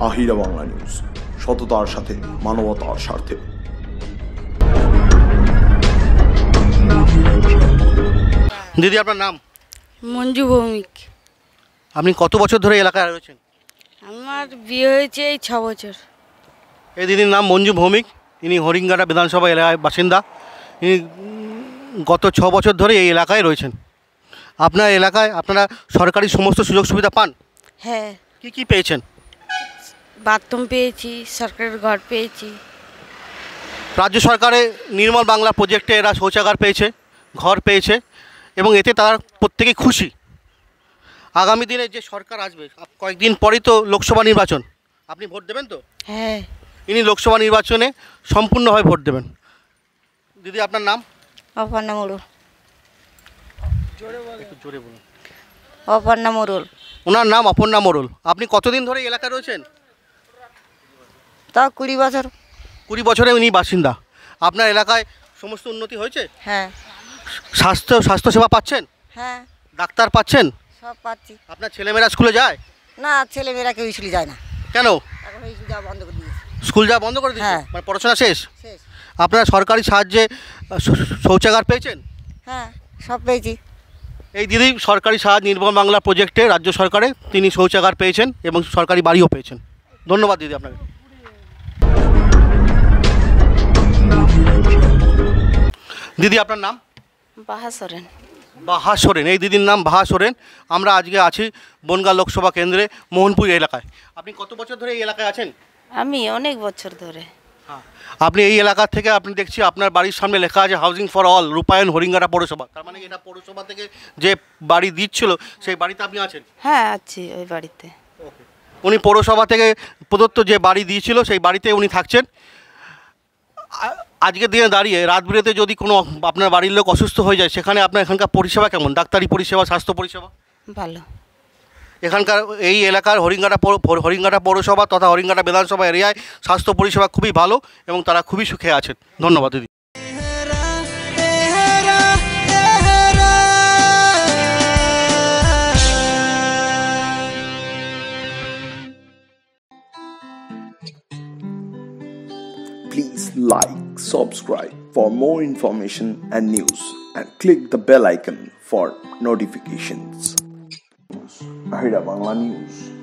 আহিরা Bangla news. সততার সাথে মানবতার স্বার্থে। দিদি আপনার নাম? মঞ্জু ভৌমিক। আপনি কত বছর ধরে এলাকায় রয়েছেন? আমার বিয়ে হয়েছে এই ছ বছর। এই দিদির নাম মঞ্জু ভৌমিক। ইনি হরিঙ্গাটা বিধানসভা এলাকায় বাসিন্দা। ইনি গত ছ বছর ধরে এই এলাকায় রয়েছেন। আপনার এলাকায় আপনারা সরকারি সমস্ত সুযোগ সুবিধা পান? হ্যাঁ। কি কি পেয়েছেন? বাথরুম পেয়েছি সরকারের ঘর পেয়েছি। রাজ্য সরকারে নির্মল বাংলা প্রজেক্টে এরা শৌচাগার পেয়েছে ঘর পেয়েছে এবং এতে তারা প্রত্যেকেই খুশি। আগামী দিনে যে সরকার আসবে কয়েকদিন পরেই তো লোকসভা নির্বাচন। আপনি ভোট দেবেন তো? হ্যাঁ। ইনি লোকসভা নির্বাচনে সম্পূর্ণভাবে ভোট দেবেন। দিদি আপনার নাম? অপর্ণা মোড়ল জোরে বলুন। অপর্ণা মোড়ল ওনার নাম অপর্ণা মোড়ল আপনি কতদিন ধরে এই এলাকায় রয়েছেন? তাও কুড়ি বছর। কুড়ি বছরে উনি বাসিন্দা। আপনার এলাকায় সমস্ত উন্নতি হয়েছে? হ্যাঁ। স্বাস্থ্য স্বাস্থ্যসেবা পাচ্ছেন? হ্যাঁ। ডাক্তার পাচ্ছেন? সব পাচ্ছি। আপনার ছেলেমেয়েরা স্কুলে যায়? না ছেলেমেয়েরা কেউ স্কুলে যায় না। কেন? এখন স্কুল যাওয়া বন্ধ করে দিয়েছে। স্কুল যাওয়া বন্ধ করে দিয়েছে? হ্যাঁ। মানে পড়াশোনা শেষ? শেষ। আপনারা সরকারি সাহায্যে শৌচাগার পেয়েছেন? হ্যাঁ সব পেয়েছি। এই দিদি সরকারি সাহায্য নির্মল বাংলা প্রজেক্টে রাজ্য সরকারে তিনি শৌচাগার পেয়েছেন এবং সরকারি বাড়িও পেয়েছেন। ধন্যবাদ দিদি আপনাকে। দিদি আপনার নাম? বাহা সরেন। বাহা সোরেন এই দিদির নাম বাহা সোরেন। আমরা আজকে আছি বনগা লোকসভা কেন্দ্রে মোহনপুর এলাকায়। আপনি কত বছর ধরে এই এলাকায় আছেন? আমি অনেক বছর ধরে। আপনি এই এলাকা থেকে আপনি দেখছি আপনার বাড়ির সামনে লেখা আছে হাউজিং ফর অল রূপায়ণ হরিঙ্গাটা পৌরসভা। তার মানে এটা পৌরসভা থেকে যে বাড়ি দিচ্ছিল সেই বাড়িতে আপনি আছেন? হ্যাঁ আছি ওই বাড়িতে। উনি পৌরসভা থেকে প্রদত্ত যে বাড়ি দিয়েছিল সেই বাড়িতে উনি থাকছেন। আজকের দিনে দাঁড়িয়ে রাত বিরেতে যদি কোনো আপনার বাড়ির লোক অসুস্থ হয়ে যায় সেখানে আপনার এখানকার পরিষেবা কেমন? ডাক্তারি পরিষেবা স্বাস্থ্য পরিষেবা? ভালো। এখানকার এই এলাকার হরিঙ্গাটা হরিঙ্গাটা পৌরসভা তথা হরিঙ্গাটা বিধানসভা এরিয়ায় স্বাস্থ্য পরিষেবা খুবই ভালো এবং তারা খুবই সুখে আছেন। ধন্যবাদ দিদি। Please like, subscribe for more information and news and click the bell icon for notifications. Ahida Bangla News.